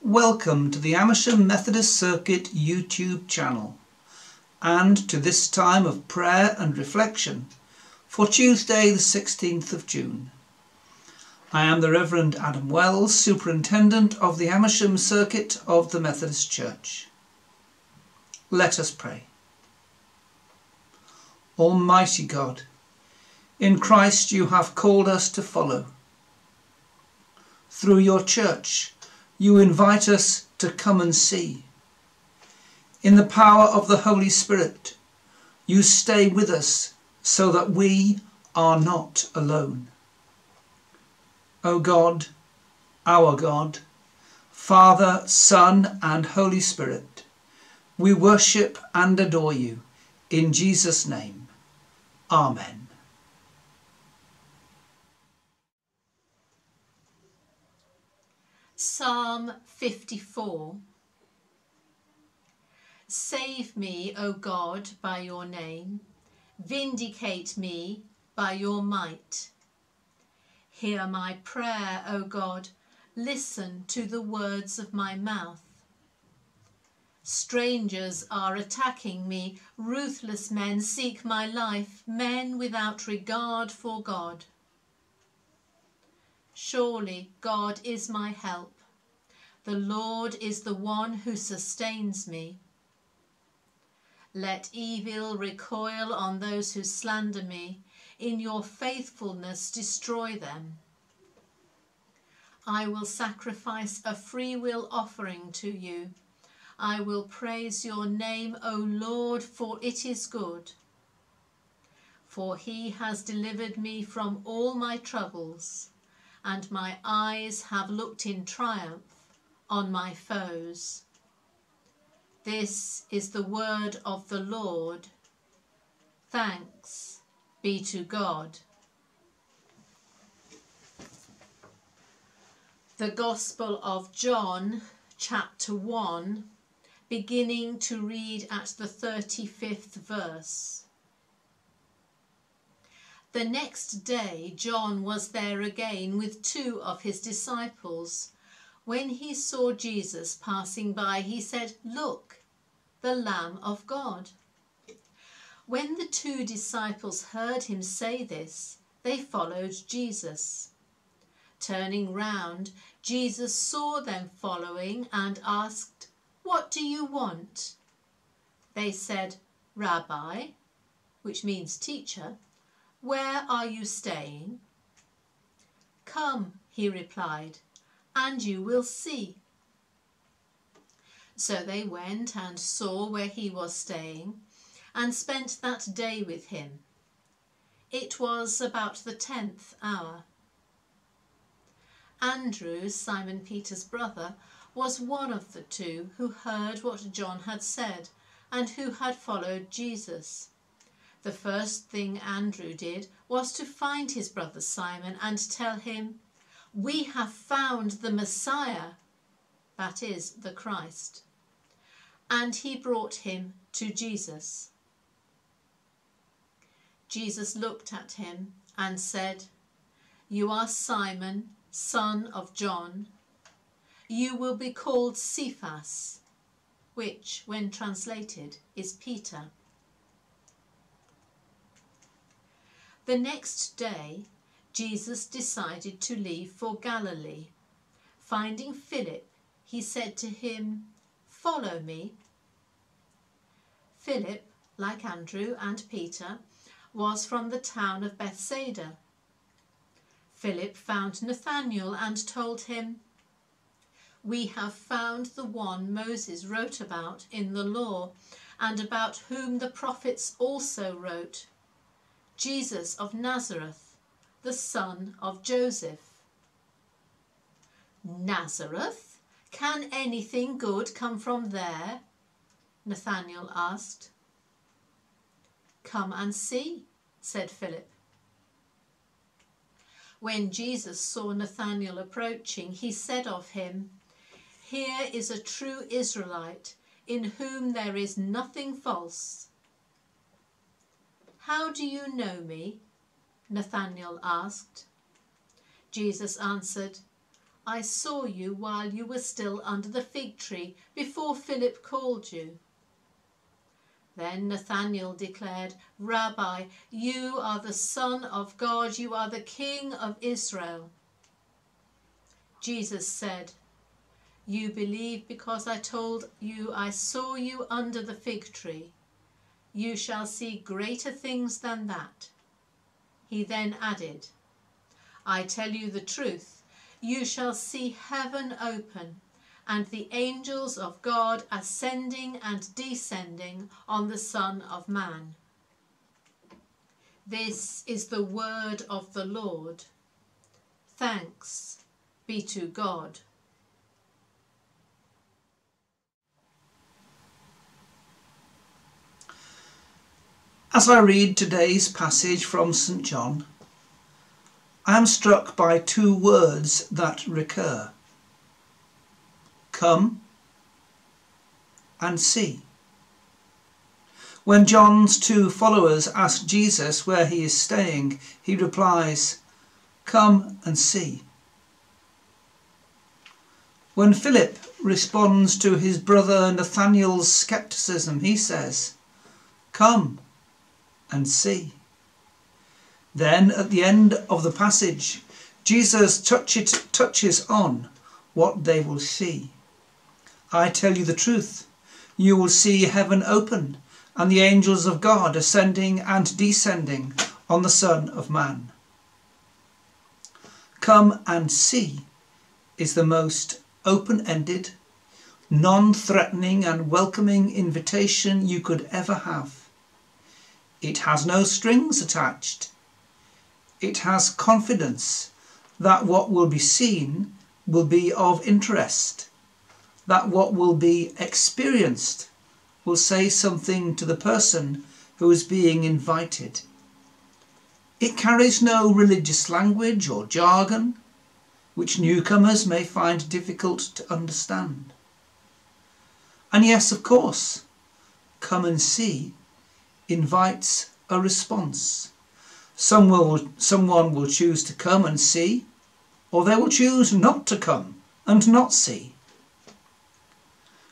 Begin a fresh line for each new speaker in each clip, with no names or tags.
Welcome to the Amersham Methodist Circuit YouTube channel and to this time of prayer and reflection for Tuesday the 16th of June. I am the Reverend Adam Wells, Superintendent of the Amersham Circuit of the Methodist Church. Let us pray. Almighty God, in Christ you have called us to follow. Through your church, you invite us to come and see. In the power of the Holy Spirit, you stay with us so that we are not alone. O God, our God, Father, Son, and Holy Spirit, we worship and adore you. In Jesus' name, Amen.
Psalm 54 Save me, O God, by your name. Vindicate me by your might. Hear my prayer, O God. Listen to the words of my mouth. Strangers are attacking me. Ruthless men seek my life, men without regard for God. Surely God is my help. The Lord is the one who sustains me. Let evil recoil on those who slander me. In your faithfulness destroy them. I will sacrifice a freewill offering to you. I will praise your name, O Lord, for it is good. For he has delivered me from all my troubles and my eyes have looked in triumph on my foes. This is the word of the Lord. Thanks be to God. The Gospel of John, chapter 1, beginning to read at the 35th verse. The next day John was there again with two of his disciples. When he saw Jesus passing by, he said, Look, the Lamb of God. When the two disciples heard him say this, they followed Jesus. Turning round, Jesus saw them following and asked, What do you want? They said, Rabbi, which means teacher, where are you staying? Come, he replied, and you will see. So they went and saw where he was staying and spent that day with him. It was about the tenth hour. Andrew, Simon Peter's brother, was one of the two who heard what John had said and who had followed Jesus. The first thing Andrew did was to find his brother Simon and tell him, We have found the Messiah, that is, the Christ. And he brought him to Jesus. Jesus looked at him and said, You are Simon, son of John. You will be called Cephas, which, when translated, is Peter. The next day, Jesus decided to leave for Galilee. Finding Philip, he said to him, Follow me. Philip, like Andrew and Peter, was from the town of Bethsaida. Philip found Nathanael and told him, We have found the one Moses wrote about in the law, and about whom the prophets also wrote Jesus of Nazareth, the son of Joseph. Nazareth? Can anything good come from there? Nathanael asked. Come and see, said Philip. When Jesus saw Nathanael approaching, he said of him, Here is a true Israelite, in whom there is nothing false. How do you know me? Nathanael asked. Jesus answered, I saw you while you were still under the fig tree, before Philip called you. Then Nathanael declared, Rabbi, you are the Son of God, you are the King of Israel. Jesus said, You believe because I told you I saw you under the fig tree. You shall see greater things than that. He then added, I tell you the truth, you shall see heaven open and the angels of God ascending and descending on the Son of Man. This is the word of the Lord. Thanks be to God.
As I read today's passage from St John, I am struck by two words that recur Come and see. When John's two followers ask Jesus where he is staying, he replies, Come and see. When Philip responds to his brother Nathanael's scepticism, he says, Come and see. Then at the end of the passage, Jesus touches on what they will see. I tell you the truth. You will see heaven open and the angels of God ascending and descending on the Son of Man. Come and see is the most open-ended, non-threatening and welcoming invitation you could ever have. It has no strings attached. It has confidence that what will be seen will be of interest that what will be experienced will say something to the person who is being invited. It carries no religious language or jargon, which newcomers may find difficult to understand. And yes, of course, come and see invites a response. Some will, someone will choose to come and see, or they will choose not to come and not see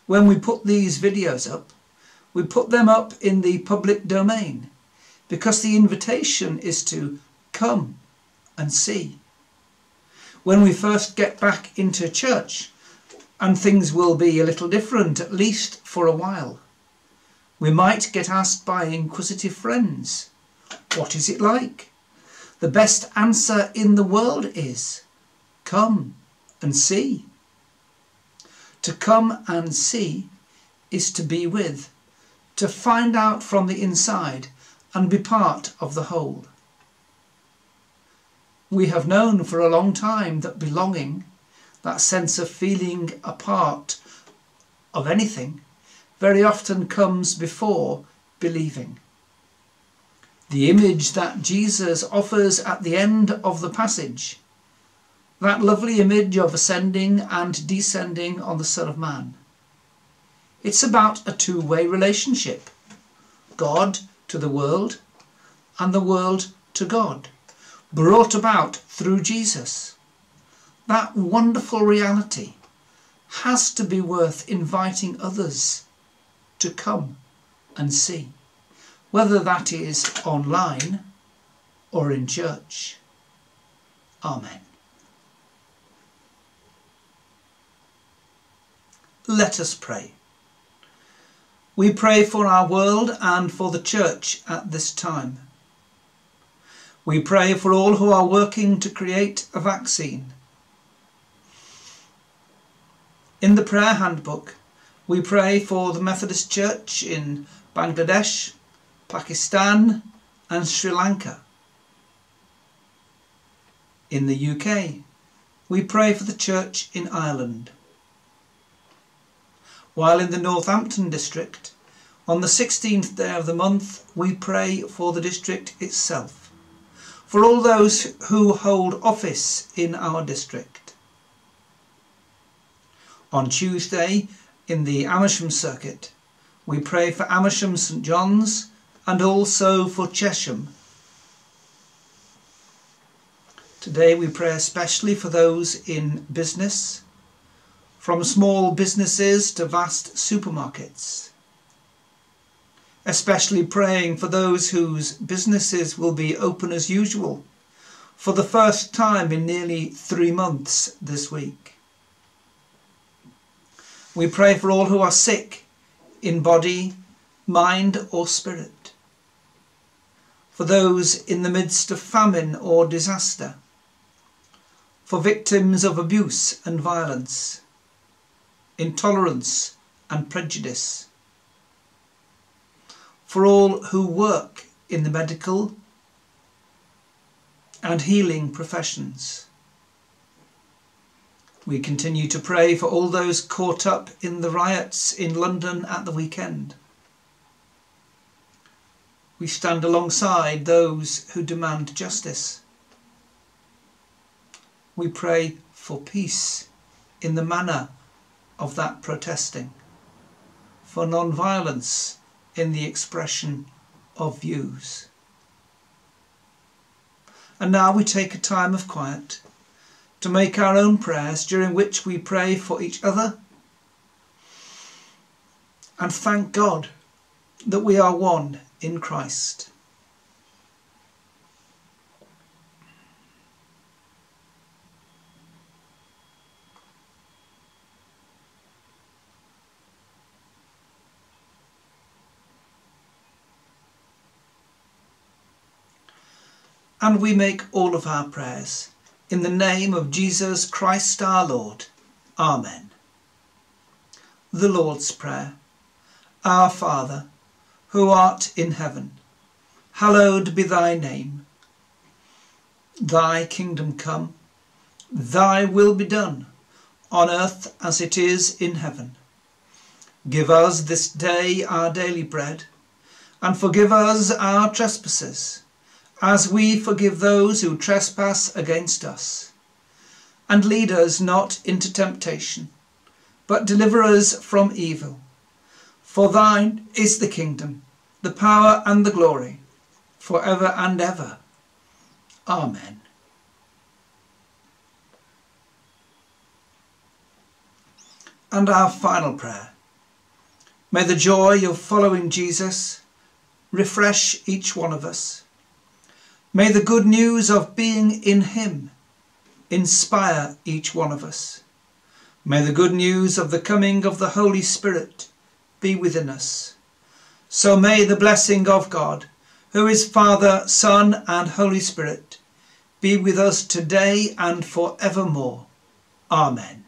when we put these videos up, we put them up in the public domain because the invitation is to come and see. When we first get back into church, and things will be a little different, at least for a while, we might get asked by inquisitive friends, What is it like? The best answer in the world is, Come and see. To come and see is to be with, to find out from the inside and be part of the whole. We have known for a long time that belonging, that sense of feeling a part of anything, very often comes before believing. The image that Jesus offers at the end of the passage that lovely image of ascending and descending on the Son of Man. It's about a two-way relationship. God to the world and the world to God, brought about through Jesus. That wonderful reality has to be worth inviting others to come and see, whether that is online or in church. Amen. Let us pray. We pray for our world and for the church at this time. We pray for all who are working to create a vaccine. In the prayer handbook, we pray for the Methodist Church in Bangladesh, Pakistan and Sri Lanka. In the UK, we pray for the church in Ireland while in the Northampton district, on the 16th day of the month, we pray for the district itself, for all those who hold office in our district. On Tuesday, in the Amersham circuit, we pray for Amersham St John's and also for Chesham. Today we pray especially for those in business, from small businesses to vast supermarkets. Especially praying for those whose businesses will be open as usual for the first time in nearly three months this week. We pray for all who are sick in body, mind, or spirit. For those in the midst of famine or disaster. For victims of abuse and violence, intolerance and prejudice. For all who work in the medical and healing professions. We continue to pray for all those caught up in the riots in London at the weekend. We stand alongside those who demand justice. We pray for peace in the manner of that protesting, for non-violence in the expression of views. And now we take a time of quiet to make our own prayers during which we pray for each other and thank God that we are one in Christ. And we make all of our prayers in the name of Jesus Christ our Lord. Amen. The Lord's Prayer. Our Father, who art in heaven, hallowed be thy name. Thy kingdom come, thy will be done, on earth as it is in heaven. Give us this day our daily bread, and forgive us our trespasses as we forgive those who trespass against us. And lead us not into temptation, but deliver us from evil. For thine is the kingdom, the power and the glory, for ever and ever. Amen. And our final prayer. May the joy of following Jesus refresh each one of us May the good news of being in Him inspire each one of us. May the good news of the coming of the Holy Spirit be within us. So may the blessing of God, who is Father, Son and Holy Spirit, be with us today and forevermore. Amen.